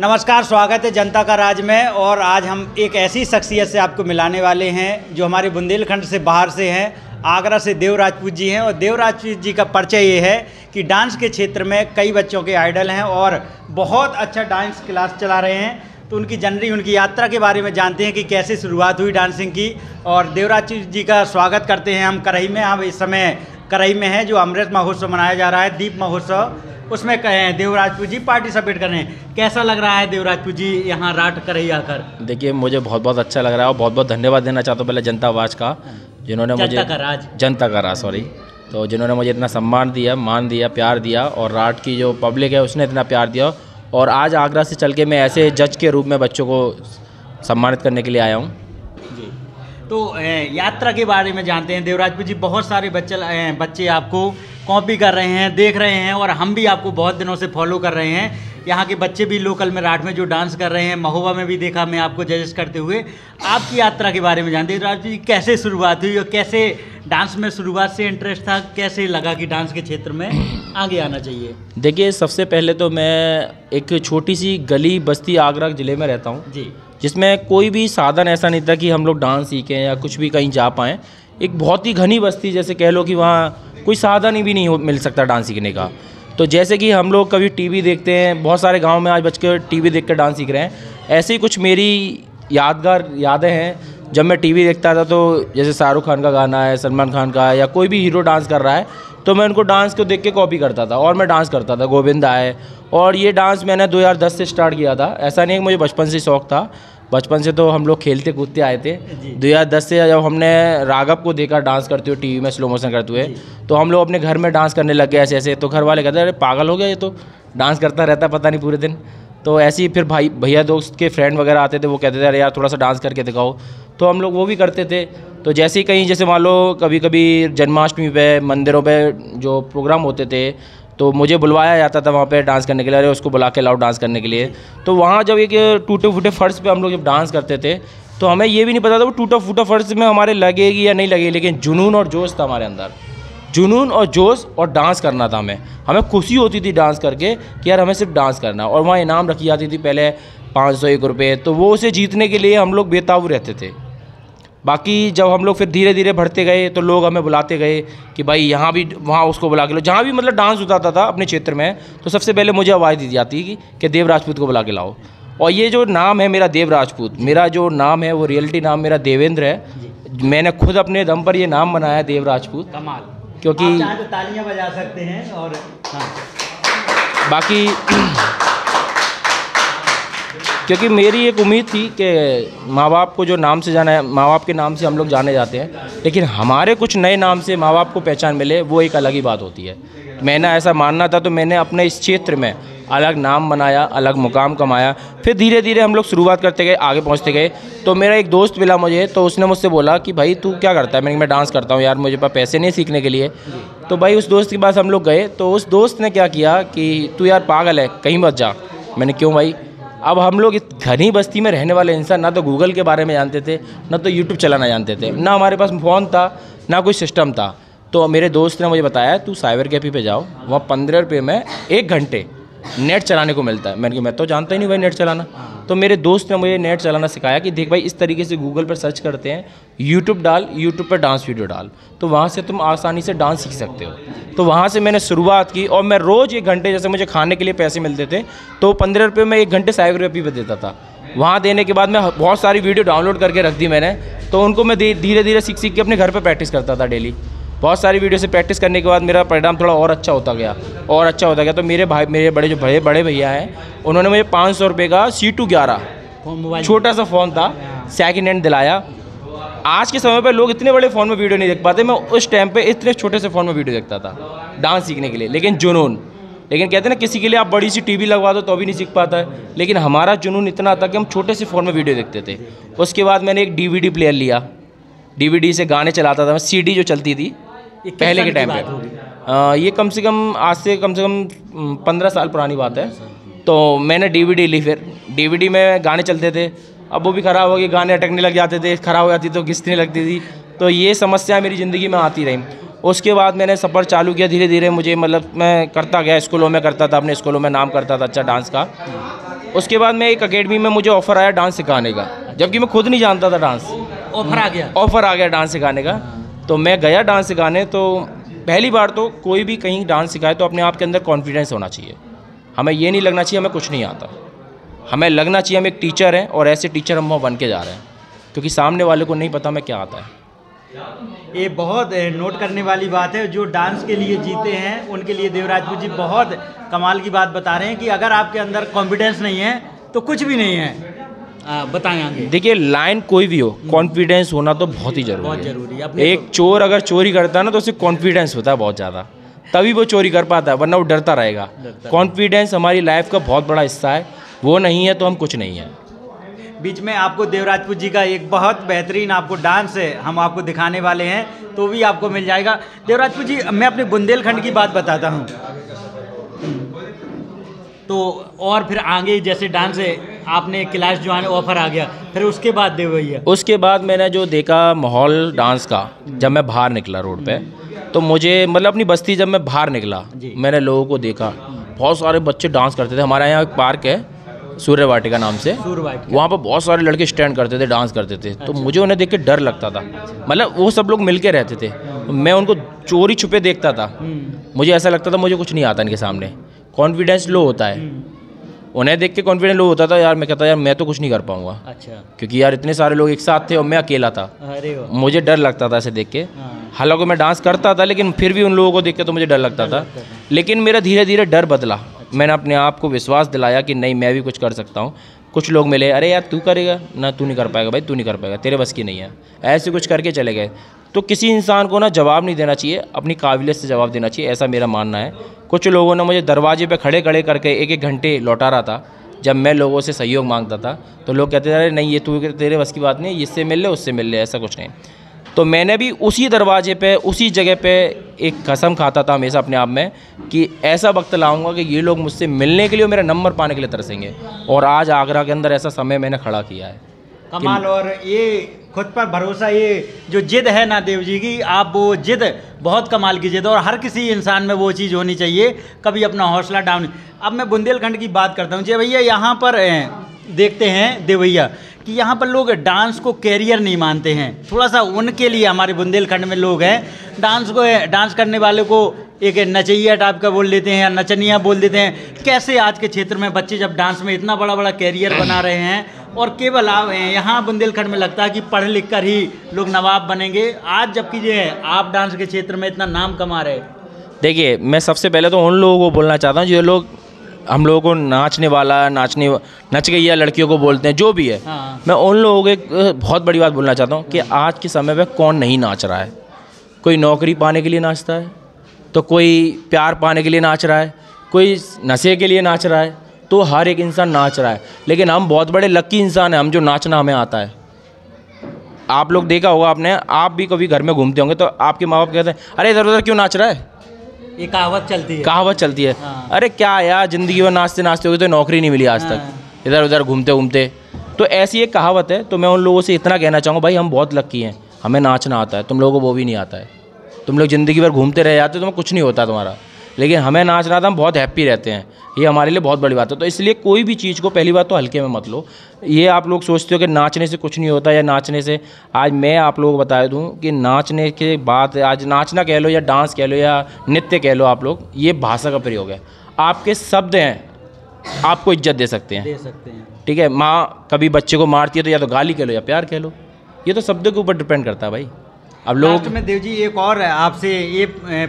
नमस्कार, स्वागत है जनता का राज में। और आज हम एक ऐसी शख्सियत से आपको मिलाने वाले हैं, जो हमारे बुंदेलखंड से बाहर से हैं, आगरा से देव राजपूत जी हैं। और देव राजपूत जी का परिचय ये है कि डांस के क्षेत्र में कई बच्चों के आइडल हैं और बहुत अच्छा डांस क्लास चला रहे हैं। तो उनकी जनरी उनकी यात्रा के बारे में जानते हैं कि कैसे शुरुआत हुई डांसिंग की। और देवराज जी का स्वागत करते हैं हम करही में। हम इस समय करही में हैं, जो अमृत महोत्सव मनाया जा रहा है, दीप महोत्सव। उसमें कहे हैं देवराजपुर जी पार्टिसिपेट कर रहे हैं। कैसा लग रहा है देवराजपुर जी यहाँ राट कर करही आकर? देखिए मुझे बहुत बहुत अच्छा लग रहा है और बहुत बहुत धन्यवाद देना चाहता हूँ पहले जनता आवाज़ का जिन्होंने मुझे जनता का राज। जनता का राज सॉरी तो जिन्होंने मुझे इतना सम्मान दिया मान दिया प्यार दिया और राट की जो पब्लिक है उसने इतना प्यार दिया। और आज आगरा से चल के मैं ऐसे जज के रूप में बच्चों को सम्मानित करने के लिए आया हूँ। जी। तो यात्रा के बारे में जानते हैं। देवराजपुर जी, बहुत सारे बच्चे बच्चे आपको कॉपी कर रहे हैं, देख रहे हैं, और हम भी आपको बहुत दिनों से फॉलो कर रहे हैं। यहाँ के बच्चे भी लोकल में, राठ में जो डांस कर रहे हैं महोबा में भी देखा मैं आपको जजेस करते हुए। आपकी यात्रा के बारे में जानते हैं देवराज जी, कैसे शुरुआत हुई और कैसे डांस में शुरुआत से इंटरेस्ट था कैसे लगा कि डांस के क्षेत्र में आगे आना चाहिए? देखिए सबसे पहले तो मैं एक छोटी सी गली बस्ती आगरा ज़िले में रहता हूँ। जी। जिसमें कोई भी साधन ऐसा नहीं था कि हम लोग डांस सीखें या कुछ भी कहीं जा पाएँ। एक बहुत ही घनी बस्ती जैसे कह लो कि वहाँ कोई साधन ही भी नहीं मिल सकता डांस सीखने का। तो जैसे कि हम लोग कभी टीवी देखते हैं बहुत सारे गाँव में आज बच के टीवी देख कर डांस सीख रहे हैं। ऐसे ही कुछ मेरी यादगार यादें हैं। जब मैं टीवी देखता था तो जैसे शाहरुख खान का गाना है सलमान खान का है या कोई भी हीरो डांस कर रहा है तो मैं उनको डांस को देख के कॉपी करता था और मैं डांस करता था गोविंदा है और ये डांस मैंने 2010 से स्टार्ट किया था। ऐसा नहीं है कि मुझे बचपन से शौक था बचपन से तो हम लोग खेलते कूदते आए थे। दो हज़ार दस से जब हमने राघव को देखा डांस करते हुए टीवी में स्लो मोशन करते हुए तो हम लोग अपने घर में डांस करने लग गए ऐसे ऐसे तो घर वाले कहते अरे पागल हो गया ये तो। डांस करता रहता पता नहीं पूरे दिन। तो ऐसे ही फिर भाई, भैया दोस्त के फ्रेंड वगैरह आते थे, वो कहते थे, अरे यार, थोड़ा सा डांस करके दिखाओ। तो हम लोग वो भी करते थे। तो जैसे ही कहीं, जैसे मान लो कभी कभी जन्माष्टमी पे, मंदिरों पे जो प्रोग्राम होते थे तो मुझे बुलवाया जाता था वहाँ पे डांस करने के लिए, अरे उसको बुला के लाओ डांस करने के लिए। तो वहाँ जब एक टूटे फूटे फर्श पे हम लोग जब डांस करते थे तो हमें ये भी नहीं पता था वो टूटा फूटा फर्श में हमारे लगेगी या नहीं लगेगी, लेकिन जुनून और जोश था हमारे अंदर। जुनून और जोश और डांस करना था हमें। हमें खुशी होती थी डांस करके कि यार हमें सिर्फ़ डांस करना और वहाँ इनाम रखी जाती थी पहले पाँच सौ एक रुपये तो वो उसे जीतने के लिए हम लोग बेताबू रहते थे। बाकी जब हम लोग फिर धीरे धीरे बढ़ते गए तो लोग हमें बुलाते गए कि भाई यहाँ भी वहाँ उसको बुला के लो। जहाँ भी मतलब डांस होता था अपने क्षेत्र में तो सबसे पहले मुझे आवाज़ दी जाती कि, कि देव राजपूत को बुला के लाओ। और ये जो नाम है मेरा देव राजपूत मेरा जो नाम है वो रियलिटी नाम मेरा देवेंद्र है। मैंने खुद अपने दम पर ये नाम बनाया देव राजपूत। कमाल। क्योंकि आप तो तालियाँ बजा सकते हैं और हाँ। बाकी क्योंकि मेरी एक उम्मीद थी कि माँ बाप को जो नाम से जाना है माँ बाप के नाम से हम लोग जाने जाते हैं लेकिन हमारे कुछ नए नाम से माँ बाप को पहचान मिले वो एक अलग ही बात होती है। मैंने ऐसा मानना था तो मैंने अपने इस क्षेत्र में अलग नाम बनाया, अलग मुकाम कमाया। फिर धीरे धीरे हम लोग शुरुआत करते गए, आगे पहुँचते गए। तो मेरा एक दोस्त मिला मुझे तो उसने मुझसे बोला कि, भाई, तू क्या करता है? मैंने मैं डांस करता हूँ यार, मुझे पास पैसे नहीं सीखने के लिए। तो भाई, उस दोस्त के पास हम लोग गए। तो उस दोस्त ने क्या किया कि, तू यार पागल है, कहीं मत जा। मैंने क्यों भाई? अब हम लोग इस घनी बस्ती में रहने वाले इंसान ना तो गूगल के बारे में जानते थे, ना तो यूट्यूब चलाना जानते थे, ना हमारे पास फ़ोन था, ना कोई सिस्टम था। तो मेरे दोस्त ने मुझे बताया, तू साइबर कैफ़े पे जाओ, वहाँ पंद्रह रुपये में एक घंटे नेट चलाने को मिलता है। मैंने कहा, मैं तो जानता ही नहीं भाई नेट चलाना। तो मेरे दोस्त ने मुझे नेट चलाना सिखाया कि देख भाई, इस तरीके से गूगल पर सर्च करते हैं यूट्यूब डाल यूट्यूब पर डांस वीडियो डाल। तो वहाँ से तुम आसानी से डांस सीख सकते हो। तो वहाँ से मैंने शुरुआत की और मैं रोज़ एक घंटे, जैसे मुझे खाने के लिए पैसे मिलते थे तो पंद्रह रुपये में एक घंटे साइबर कैफ़े पे देता था। वहाँ देने के बाद मैं बहुत सारी वीडियो डाउनलोड करके रख दी मैंने। तो उनको मैं धीरे धीरे सीख सीख के अपने घर पर प्रैक्टिस करता था डेली बहुत सारी वीडियो से प्रैक्टिस करने के बाद मेरा परिणाम थोड़ा और अच्छा होता गया और अच्छा होता गया। तो मेरे भाई मेरे बड़े जो बड़े बड़े भैया हैं उन्होंने मुझे पाँच सौ रुपये का सी टू ग्यारह छोटा सा फ़ोन था सेकेंड हैंड दिलाया। आज के समय पर लोग इतने बड़े फ़ोन में वीडियो नहीं देख पाते। मैं उस टाइम पे इतने छोटे से फ़ोन में वीडियो देखता था डांस सीखने के लिए। लेकिन जुनून लेकिन कहते हैं ना किसी के लिए आप बड़ी सी टीवी लगवा दो तो भी नहीं सीख पाता है। लेकिन हमारा जुनून इतना था कि हम छोटे से फ़ोन में वीडियो देखते थे। उसके बाद मैंने एक डीवीडी प्लेयर लिया। डीवीडी से गाने चलाता था। मैं सीडी जो चलती थी पहले के टाइम पे। ये कम से कम आज से कम से कम पंद्रह साल पुरानी बात है। तो मैंने डीवीडी ली फिर। डीवीडी में गाने चलते थे। अब वो भी ख़राब हो गए गाने अटकने लग जाते थे ख़राब हो जाती तो घिसने लगती थी। तो ये समस्या मेरी ज़िंदगी में आती रही। उसके बाद मैंने सफ़र चालू किया धीरे धीरे मुझे मतलब मैं करता गया स्कूलों में करता था अपने स्कूलों में नाम करता था अच्छा डांस का। उसके बाद मैं एक अकेडमी में मुझे ऑफ़र आया डांस सिखाने का। जबकि मैं खुद नहीं जानता था डांस। ऑफ़र आ गया? ऑफ़र आ गया डांस सिखाने का। तो मैं गया डांस सिखाने तो पहली बार तो कोई भी कहीं डांस सिखाए तो अपने आप के अंदर कॉन्फिडेंस होना चाहिए। हमें ये नहीं लगना चाहिए, हमें कुछ नहीं आता। हमें लगना चाहिए हम एक टीचर हैं और ऐसे टीचर हम वहाँ बन के जा रहे हैं, क्योंकि सामने वाले को नहीं पता हमें क्या आता है। ये बहुत नोट करने वाली बात है, जो डांस के लिए जीते हैं, उनके लिए देवराजपुर जी बहुत कमाल की बात बता रहे हैं कि अगर आपके अंदर कॉन्फिडेंस नहीं है तो कुछ भी नहीं है। बताएँ आगे देखिए लाइन कोई भी हो कॉन्फिडेंस होना तो बहुत ही ज़रूरी बहुत ज़रूरी है एक चोर अगर चोरी करता है ना तो उसे कॉन्फिडेंस होता है बहुत ज़्यादा। तभी वो चोरी कर पाता है वरना वो डरता रहेगा। कॉन्फिडेंस हमारी लाइफ का बहुत बड़ा हिस्सा है। वो नहीं है तो हम कुछ नहीं है। बीच में आपको देवराजपुर जी का एक बहुत बेहतरीन आपको डांस है हम आपको दिखाने वाले हैं तो भी आपको मिल जाएगा। देवराजपुर जी मैं अपने बुंदेलखंड की बात बताता हूँ। तो और फिर आगे जैसे डांस है आपने क्लास जो आने ऑफ़र आ गया फिर उसके बाद देव भैया? उसके बाद मैंने जो देखा माहौल डांस का जब मैं बाहर निकला रोड पे तो मुझे मतलब अपनी बस्ती जब मैं बाहर निकला मैंने लोगों को देखा। बहुत सारे बच्चे डांस करते थे। हमारे यहाँ एक पार्क है सूर्य वाटिका नाम से। वहाँ पर बहुत सारे लड़के स्टैंड करते थे डांस करते थे। तो मुझे उन्हें देख के डर लगता था। मतलब वो सब लोग मिल के रहते थे। मैं उनको चोरी छुपे देखता था। मुझे ऐसा लगता था मुझे कुछ नहीं आता इनके सामने। कॉन्फिडेंस लो होता है। उन्हें देख के कॉन्फिडेंट लो होता था यार मैं कहता यार मैं तो कुछ नहीं कर पाऊँगा। अच्छा। क्योंकि यार इतने सारे लोग एक साथ थे और मैं अकेला था। अरे मुझे डर लगता था ऐसे देख के। हाँ। हालाँकि मैं डांस करता था लेकिन फिर भी उन लोगों को देख के तो मुझे डर लगता था। लेकिन मेरा धीरे धीरे डर बदला। मैंने अपने आप को विश्वास दिलाया कि नहीं मैं भी कुछ कर सकता हूँ। कुछ लोग मिले, अरे यार, तू करेगा? ना, तू नहीं कर पाएगा भाई, तू नहीं कर पाएगा, तेरे बस की नहीं है। ऐसे कुछ करके चले गए। तो किसी इंसान को ना जवाब नहीं देना चाहिए, अपनी काबिलियत से जवाब देना चाहिए, ऐसा मेरा मानना है। कुछ लोगों ने मुझे दरवाजे पर खड़े खड़े करके एक एक घंटे लौटा रहा था, जब मैं लोगों से सहयोग माँगता था। तो लोग कहते थे, अरे नहीं, ये तू, तेरे बस की बात नहीं इससे मिल ले, उससे मिल ले, ऐसा कुछ नहीं। तो मैंने भी उसी दरवाजे पे, उसी जगह पे एक कसम खाता था हमेशा अपने आप में कि ऐसा वक्त लाऊँगा कि ये लोग मुझसे मिलने के लिए मेरा नंबर पाने के लिए तरसेंगे। और आज आगरा के अंदर ऐसा समय मैंने खड़ा किया है कमाल, और ये खुद पर भरोसा, ये जो जिद है ना देव जी की, आप वो जिद बहुत कमाल की जिद और हर किसी इंसान में वो चीज़ होनी चाहिए, कभी अपना हौसला डाउन। अब मैं बुंदेलखंड की बात करता हूँ। जी भैया, यहाँ पर देखते हैं देव भैया कि यहाँ पर लोग डांस को कैरियर नहीं मानते हैं। थोड़ा सा उनके लिए हमारे बुंदेलखंड में लोग हैं। डांस को, डांस करने वाले को एक नचैया टाइप का बोल देते हैं या नचनिया बोल देते हैं। कैसे आज के क्षेत्र में बच्चे जब डांस में इतना बड़ा बड़ा कैरियर बना रहे हैं और केवल आप यहाँ बुंदेलखंड में लगता है कि पढ़ लिख कर ही लोग नवाब बनेंगे। आज जबकि है, आप डांस के क्षेत्र में इतना नाम कमा रहे देखिए, मैं सबसे पहले तो उन लोगों को बोलना चाहता हूँ जो लोग हम लोगों को नाचने वाला नाचने नच गई या लड़कियों को बोलते हैं जो भी है। हाँ। मैं उन लोगों को बहुत बड़ी बात बोलना चाहता हूँ कि आज के समय में कौन नहीं नाच रहा है? कोई नौकरी पाने के लिए नाचता है? तो कोई प्यार पाने के लिए नाच रहा है? कोई नशे के लिए नाच रहा है? तो हर एक इंसान नाच रहा है। लेकिन हम बहुत बड़े लक्की इंसान हैं हम जो नाचना हमें आता है। आप लोग देखा होगा आपने आप भी कभी घर में घूमते होंगे तो आपके माँ बाप कहते हैं अरे इधर उधर क्यों नाच रहा है? ये कहावत चलती है। कहावत चलती है। हाँ। अरे क्या यार ज़िंदगी में नाचते नाचते गए तो नौकरी नहीं मिली आज हाँ। तक इधर उधर घूमते घूमते तो ऐसी एक कहावत है तो मैं उन लोगों से इतना कहना चाहूँगा भाई हम बहुत लक्की हैं। हमें नाचना आता है तुम लोगों को वो भी नहीं आता है। तुम लोग ज़िंदगी भर घूमते रह जाते हो तुम्हें कुछ नहीं होता तुम्हारा। लेकिन हमें नाचना आता है हम बहुत हैप्पी रहते हैं। ये हमारे लिए बहुत बड़ी बात है। तो इसलिए कोई भी चीज़ को पहली बात तो हल्के में मत लो। ये आप लोग सोचते हो कि नाचने से कुछ नहीं होता या नाचने से आज मैं आप लोगों को बता दूँ कि नाचने के बाद आज नाचना कह लो या डांस कह लो या नृत्य कह लो आप लोग ये भाषा का प्रयोग है। आपके शब्द हैं आपको इज़्ज़त दे सकते हैं। दे सकते हैं। ठीक है? माँ कभी बच्चे को मारती है तो या तो गाली कह लो या प्यार कह लो। ये तो शब्दों के ऊपर डिपेंड करता है भाई। अब लोग में देव जी एक और आपसे ये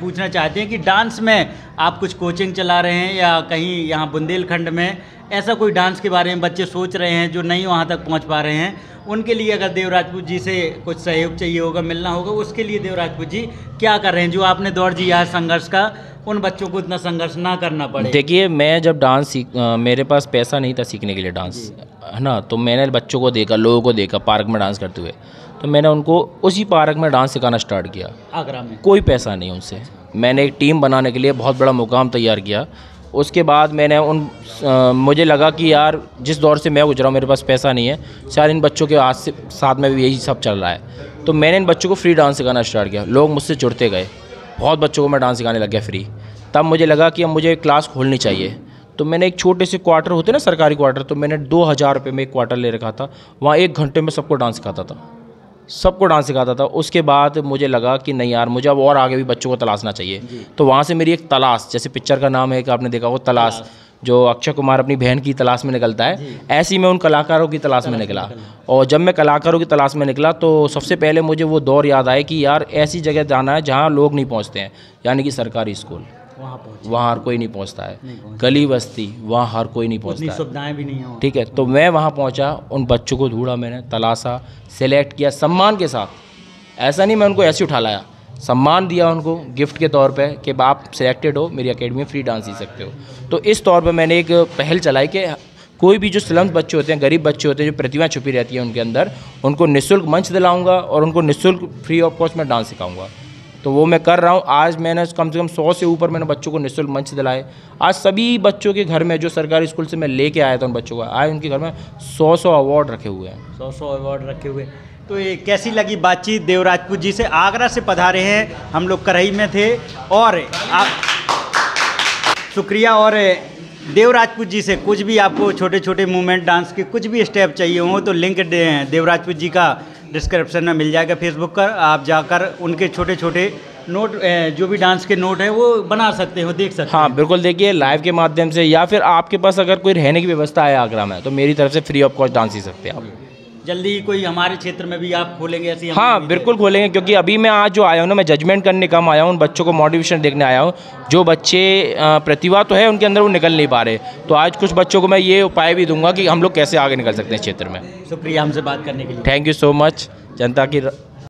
पूछना चाहते हैं कि डांस में आप कुछ कोचिंग चला रहे हैं या कहीं यहाँ बुंदेलखंड में? ऐसा कोई डांस के बारे में बच्चे सोच रहे हैं जो नहीं वहाँ तक पहुँच पा रहे हैं? उनके लिए अगर देवराजपूत जी से कुछ सहयोग चाहिए होगा मिलना होगा उसके लिए देवराजपूत जी क्या कर रहे हैं? जो आपने दौड़ जिया है संघर्ष का उन बच्चों को इतना संघर्ष ना करना पड़े। देखिए मैं जब डांस सीख मेरे पास पैसा नहीं था सीखने के लिए डांस है ना? तो मैंने बच्चों को देखा लोगों को देखा पार्क में डांस करते हुए। तो मैंने उनको उसी पार्क में डांस सिखाना स्टार्ट किया। आगरा में? कोई पैसा नहीं उनसे। मैंने एक टीम बनाने के लिए बहुत बड़ा मुकाम तैयार किया। उसके बाद मैंने उन अ, मुझे लगा कि यार जिस दौर से मैं गुजरा हूँ मेरे पास पैसा नहीं है। शायद इन बच्चों के हाथ से साथ में भी यही सब चल रहा है। तो मैंने इन बच्चों को फ्री डांस सिखाना स्टार्ट किया। लोग मुझसे जुड़ते गए। बहुत बच्चों को मैं डांस सिखाने लग गया फ्री। तब मुझे लगा कि अब मुझे क्लास खोलनी चाहिए। तो मैंने एक छोटे से क्वार्टर होते ना सरकारी क्वार्टर तो मैंने दो हज़ार रुपये में एक क्वार्टर ले रखा था। वहाँ एक घंटे में सबको डांस सिखाता था। सबको डांस सिखाता था। उसके बाद मुझे लगा कि नहीं यार मुझे अब और आगे भी बच्चों को तलाशना चाहिए। तो वहाँ से मेरी एक तलाश जैसे पिक्चर का नाम है कि आपने देखा वो तलाश जो अक्षय कुमार अपनी बहन की तलाश में निकलता है ऐसे ही मैं उन कलाकारों की तलाश में निकला। और जब मैं कलाकारों की तलाश में निकला तो सबसे पहले मुझे वो दौर याद आया कि यार ऐसी जगह जाना है जहाँ लोग नहीं पहुँचते हैं यानी कि सरकारी स्कूल। वहाँ हर कोई नहीं पहुँचता है। गली बस्ती वहाँ हर कोई नहीं पहुँचता। सुविधाएँ भी नहीं हो ठीक है तो मैं वहाँ पहुँचा उन बच्चों को ढूंढा मैंने तलाशा सेलेक्ट किया सम्मान के साथ। ऐसा नहीं मैं उनको ऐसे उठा लाया। सम्मान दिया उनको गिफ्ट के तौर पे कि आप सिलेक्टेड हो मेरी एकेडमी में फ्री डांस सीख सकते हो। तो इस तौर पे मैंने एक पहल चलाई कि कोई भी जो स्लम्स बच्चे होते हैं गरीब बच्चे होते हैं जो प्रतिभा छुपी रहती है उनके अंदर उनको निःशुल्क मंच दिलाऊँगा और उनको निःशुल्क फ्री ऑफ़ कॉस्ट में डांस सिखाऊँगा। तो वो मैं कर रहा हूँ। आज मैंने कम से कम सौ से ऊपर मैंने बच्चों को निःशुल्क मंच दिलाए। आज सभी बच्चों के घर में जो सरकारी स्कूल से मैं लेके आया था उन बच्चों का, आज उनके घर में सौ सौ अवार्ड रखे हुए हैं। सौ सौ अवार्ड रखे हुए। तो ये कैसी लगी बातचीत देवराजपुर जी से? आगरा से पधारे हैं, हम लोग करही में थे और आप शुक्रिया। और देवराजपुर जी से कुछ भी आपको छोटे छोटे मूवमेंट डांस के कुछ भी स्टेप चाहिए हो तो लिंक दे- देवराजपुर जी का डिस्क्रिप्शन में मिल जाएगा फेसबुक पर। आप जाकर उनके छोटे छोटे नोट जो भी डांस के नोट हैं वो बना सकते हो देख सकते हाँ बिल्कुल देखिए लाइव के माध्यम से या फिर आपके पास अगर कोई रहने की व्यवस्था है आगरा में तो मेरी तरफ़ से फ्री ऑफ़ कॉस्ट डांस ही सकते हैं आप। जल्दी ही कोई हमारे क्षेत्र में भी आप खोलेंगे ऐसी हाँ बिल्कुल खोलेंगे क्योंकि अभी मैं आज जो आया हूँ ना मैं जजमेंट करने कम आया हूँ उन बच्चों को मोटिवेशन देखने आया हूँ। जो बच्चे प्रतिभा तो है उनके अंदर वो निकल नहीं पा रहे। तो आज कुछ बच्चों को मैं ये उपाय भी दूँगा कि हम लोग कैसे आगे निकल सकते हैं क्षेत्र में। शुक्रिया हमसे बात करने के लिए। थैंक यू सो मच जनता की